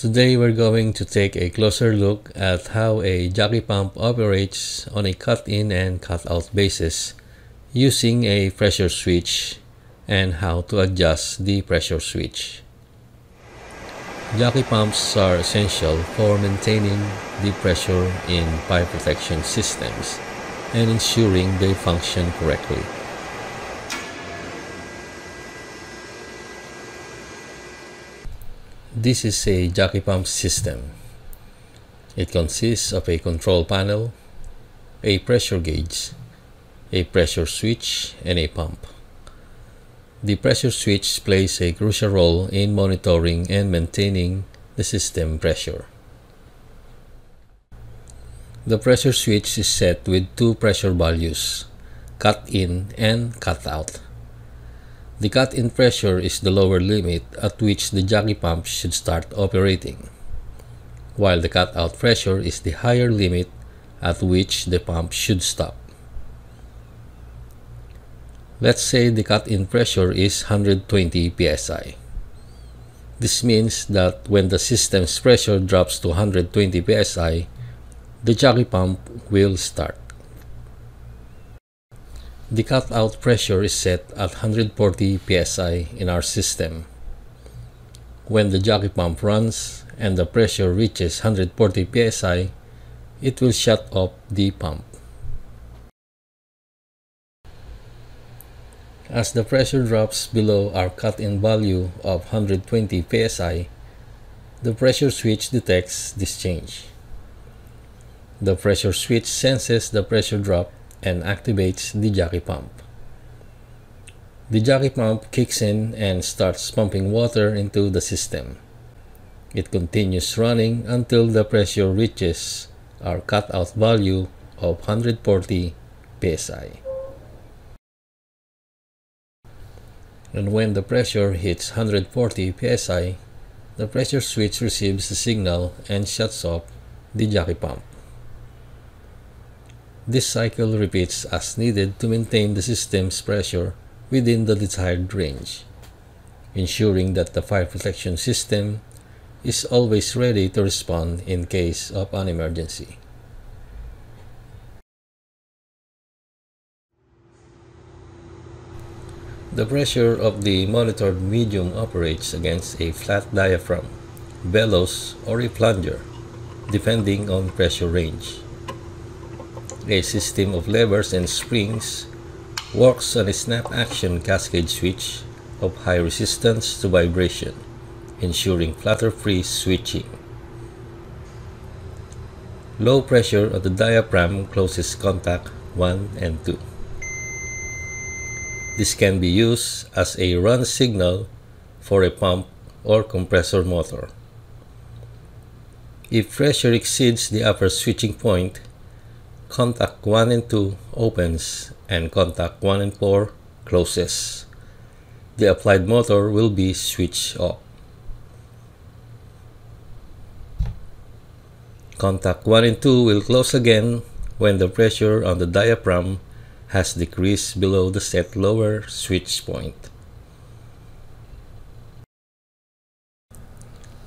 Today we're going to take a closer look at how a jockey pump operates on a cut-in and cut-out basis using a pressure switch and how to adjust the pressure switch. Jockey pumps are essential for maintaining the pressure in fire protection systems and ensuring they function correctly. This is a jockey pump system. It consists of a control panel, a pressure gauge, a pressure switch, and a pump. The pressure switch plays a crucial role in monitoring and maintaining the system pressure. The pressure switch is set with two pressure values, cut in and cut out. The cut-in pressure is the lower limit at which the jockey pump should start operating, while the cut-out pressure is the higher limit at which the pump should stop. Let's say the cut-in pressure is 120 psi. This means that when the system's pressure drops to 120 psi, the jockey pump will start. The cut-out pressure is set at 140 psi in our system. When the jockey pump runs and the pressure reaches 140 psi, it will shut off the pump. As the pressure drops below our cut-in value of 120 psi, the pressure switch detects this change. The pressure switch senses the pressure drop and activates the jockey pump. The jockey pump kicks in and starts pumping water into the system. It continues running until the pressure reaches our cutout value of 140 psi. And when the pressure hits 140 psi, the pressure switch receives a signal and shuts off the jockey pump. This cycle repeats as needed to maintain the system's pressure within the desired range, ensuring that the fire protection system is always ready to respond in case of an emergency. The pressure of the monitored medium operates against a flat diaphragm, bellows, or a plunger, depending on pressure range a system of levers and springs, works on a snap-action cascade switch of high resistance to vibration, ensuring flutter-free switching. Low pressure at the diaphragm closes contact 1 and 2. This can be used as a run signal for a pump or compressor motor. If pressure exceeds the upper switching point, contact 1 and 2 opens and contact 1 and 4 closes. The applied motor will be switched off. Contact 1 and 2 will close again when the pressure on the diaphragm has decreased below the set lower switch point.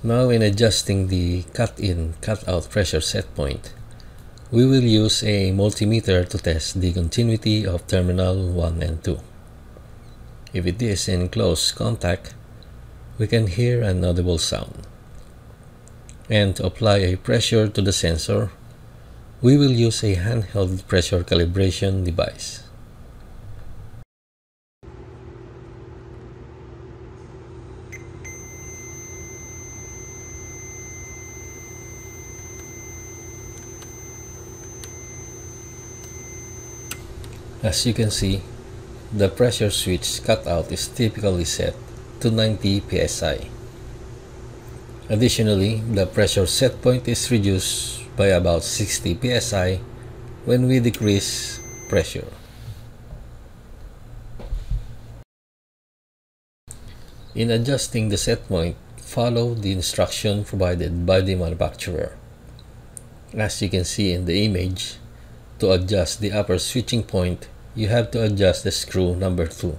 Now in adjusting the cut-in, cut-out pressure set point, we will use a multimeter to test the continuity of terminal 1 and 2. If it is in close contact, we can hear an audible sound. And to apply a pressure to the sensor, we will use a handheld pressure calibration device. As you can see, the pressure switch cutout is typically set to 90 psi. Additionally, the pressure set point is reduced by about 60 psi when we decrease pressure. In adjusting the set point, follow the instruction provided by the manufacturer. As you can see in the image, to adjust the upper switching point, you have to adjust the screw number 2.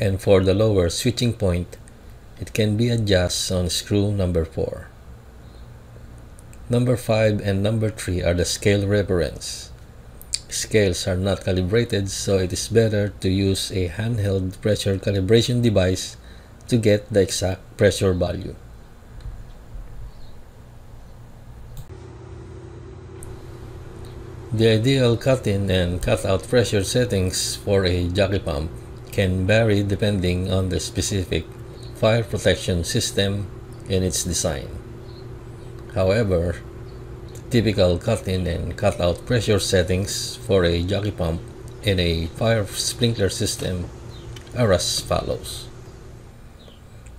And for the lower switching point, It can be adjusted on screw number 4. Number 5 and number 3 are the scale reference. Scales are not calibrated so it is better to use a handheld pressure calibration device to get the exact pressure value. The ideal cut-in and cut-out pressure settings for a jockey pump can vary depending on the specific fire protection system and its design. However, typical cut-in and cut-out pressure settings for a jockey pump in a fire sprinkler system are as follows.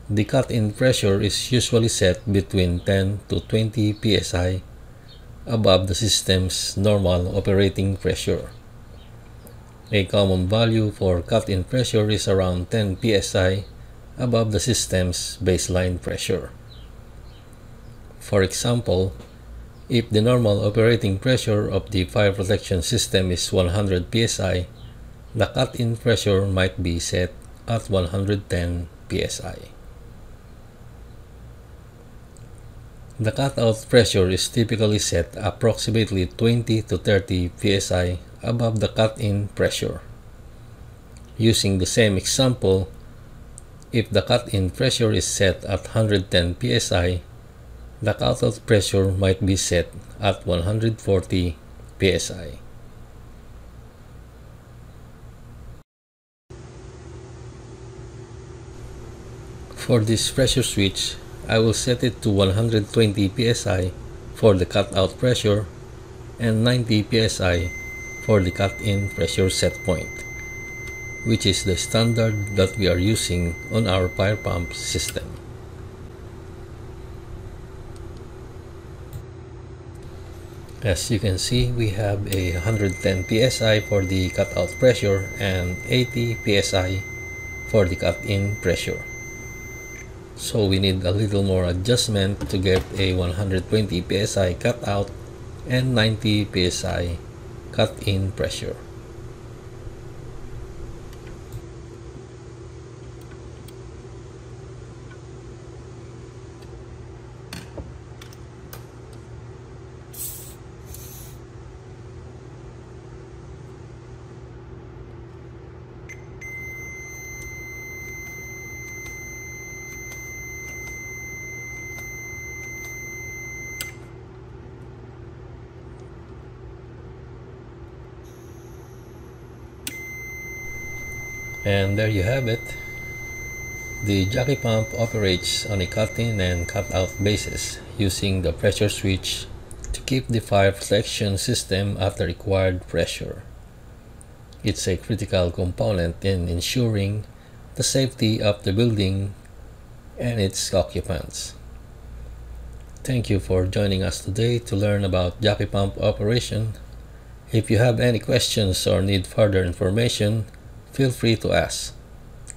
The cut-in pressure is usually set between 10 to 20 psi above the system's normal operating pressure. A common value for cut-in pressure is around 10 psi above the system's baseline pressure. For example, if the normal operating pressure of the fire protection system is 100 psi, the cut-in pressure might be set at 110 psi. The cut-out pressure is typically set approximately 20 to 30 psi above the cut-in pressure. Using the same example, if the cut-in pressure is set at 110 psi, the cut-out pressure might be set at 140 psi. For this pressure switch, I will set it to 120 psi for the cut-out pressure and 90 psi for the cut-in pressure set point which is the standard that we are using on our fire pump system. As you can see, we have a 110 psi for the cutout pressure and 80 psi for the cut-in pressure. So we need a little more adjustment to get a 120 psi cutout and 90 psi cut-in pressure. And there you have it. The jockey pump operates on a cut-in and cut-out basis using the pressure switch to keep the fire protection system at the required pressure. It's a critical component in ensuring the safety of the building and its occupants. Thank you for joining us today to learn about jockey pump operation. If you have any questions or need further information, feel free to ask.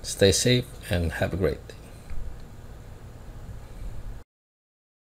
Stay safe and have a great day.